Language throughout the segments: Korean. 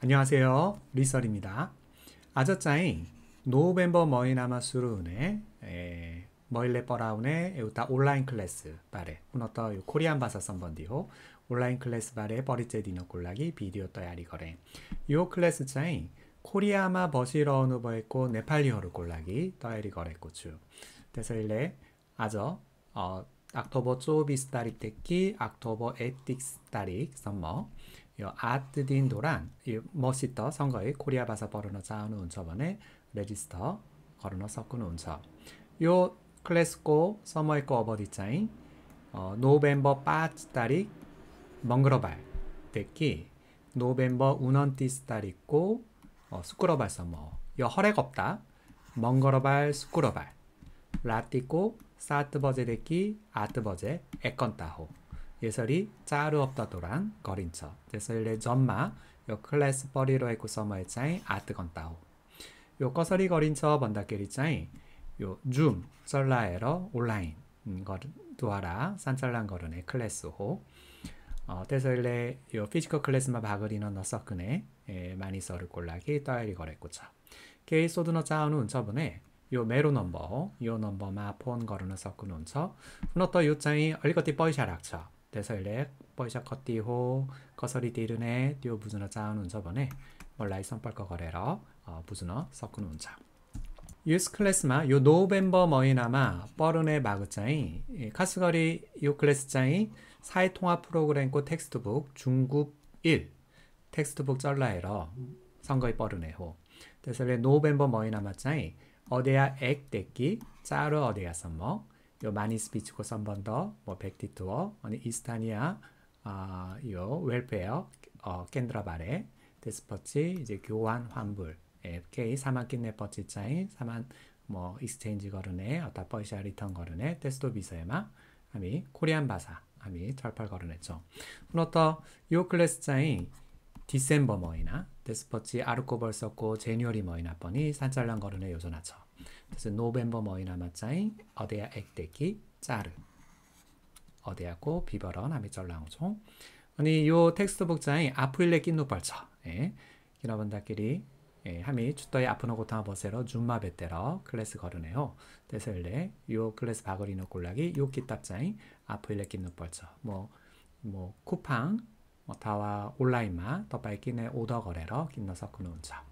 안녕하세요. 리설입니다. 아저짜이 노벤버 머이나마 수루네 머일레 뻐라운의 에우타 온라인 클래스 바레 우너떠 코리안 바사 선번디호 온라인 클래스 바레 버리째 디너 꼴라기 비디오 떠야리 거래 요 클래스 짜이 코리아마 버시러우누 버했고 네팔리어로 꼴라기 떠야리 거래 고추 대서일레 아저 어 악토버 쪼비스타릭 데키 악토버 에틱스타릭 선머 요 아뜨딘 도란 이 멋있다 선거의 코리아 바사 버르너 자우는 운처번에 레지스터 걸어너 섞는 운처. 요 클래스코 서머이코 어버디짜인 어, 노벤버 빠츠다릭 멍그러발 데키 노벤버 우넌티스다릭고 어, 수꾸러발 서머. 요 허렉 없다 멍거러발 수꾸러발. 라띠고 사트버제 데키 아트버제 에건따호 예설이 짜르 없다 도란 거린처 예설레 점마 요 클래스 버리로 했고 서머의 짜이 아트 건따호 요 꺼서리 거린처 번다끼리 짜이 요줌 썰라에러 온라인 음, 거 두아라 산찰란 거르네 클래스 호. 어, 때설레 요 피지컬 클래스마 바그리너 너서크네 에, 많이 써를 꼴라기 떠야리 거랬고차. 게이 소드너 짜우는 저번에 요 메로 넘버 요 넘버마 폰 거르너 섞은 운처 후너떠 요장이 얼거티 뻘샤락처 대설레 뻘샤 컷띠호 거서리 띠르네 띠오 부즈너 짜우는 저번에 몰라이 선빨거 거래러 어, 부즈너 섞은 운차 유스 클래스마 요 노벤버 머이나마 뻐른의 마그짜이 카스거리 요 클래스짜이 사회통합 프로그램 고 텍스트북 중급 1 텍스트북 쩔라에러 선거의 뻐른의호. 그래서 노벤버 머이나마 짜이 어데야 액데기 짜르 어데야 썸머 요 마니 스피치고 썸번더 뭐 백티투어 아니 이스타니아 아 요 웰페어 어 캔드라 바레 데스퍼치 이제 교환 환불 FK 사만 낀네 버치 짜인 사만 뭐 익스체인지 거르네 어따 퍼시아 리턴 거르네 테스토 비서에마 아미 코리안 바사 아미 철팔 거르네죠. 후너터 요 클래스 짜인 디셈버 머이나 데스퍼치 아르코 벌써고 제뉴어리 머이나 뻔이 산잘란 거르네 요소나죠. 그래서 노벤버 머이나 맞짜인 어데야 액데기 짜르 어데야고 비버런 아미 쩔랑오죠. 아니 요 텍스트북 짜인 아프일레 낀누 벌쳐 예. 기라번다끼리 예, 함이 주떠의 아프노 고타 버세러 줌마 베테러 클래스 거르네요. 데셀레 요 클래스 바거리노 꼴라기 요 기탑자인 아프일레 낀누 벌쳐 뭐뭐 쿠팡 낀너 섞는 운자.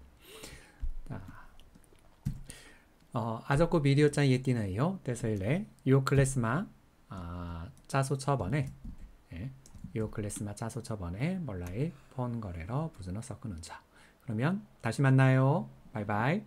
어, 아저코 비디오 짠 예띠네요. 데셀레 요 클래스마 아, 짜소 처번에 예, 요 클래스마 짜소 처번에 몰라이 폰 거래러 부즈너 섞는 운자. 그러면 다시 만나요. 바이바이.